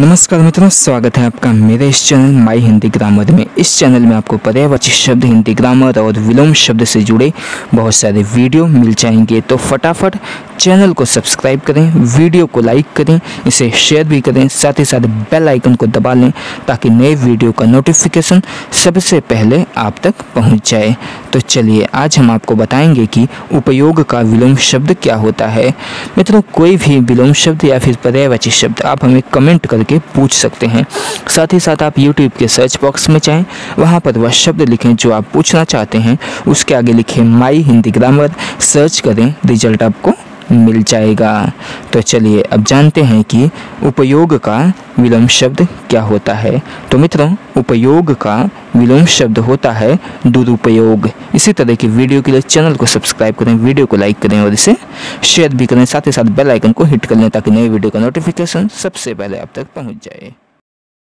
नमस्कार मित्रों, स्वागत है आपका मेरे इस चैनल माई हिंदी ग्रामर में। इस चैनल में आपको पर्यावचित शब्द हिंदी ग्रामर और विलोम शब्द से जुड़े बहुत सारे वीडियो मिल जाएँगे। तो फटाफट चैनल को सब्सक्राइब करें, वीडियो को लाइक करें, इसे शेयर भी करें, साथ ही साथ बेल आइकन को दबा लें ताकि नए वीडियो का नोटिफिकेशन सबसे पहले आप तक पहुँच जाए। तो चलिए, आज हम आपको बताएँगे कि उपयोग का विलोम शब्द क्या होता है। मित्रों, कोई भी विलोम शब्द या फिर पर्यायवाची शब्द आप हमें कमेंट करके पूछ सकते हैं। साथ ही साथ आप यूट्यूब के सर्च बॉक्स में जाएँ, वहाँ पर वह शब्द लिखें जो आप पूछना चाहते हैं। उसके आगे लिखें माई हिंदी ग्रामर सर्च करें रिज़ल्ट आपको मिल जाएगा। तो चलिए, अब जानते हैं कि उपयोग का विलोम शब्द क्या होता है। तो मित्रों, उपयोग का विलोम शब्द होता है दुरुपयोग। इसी तरह की वीडियो के लिए चैनल को सब्सक्राइब करें, वीडियो को लाइक करें और इसे शेयर भी करें। साथ ही साथ बेल आइकन को हिट कर लें ताकि नए वीडियो का नोटिफिकेशन सबसे पहले आप तक पहुँच जाए।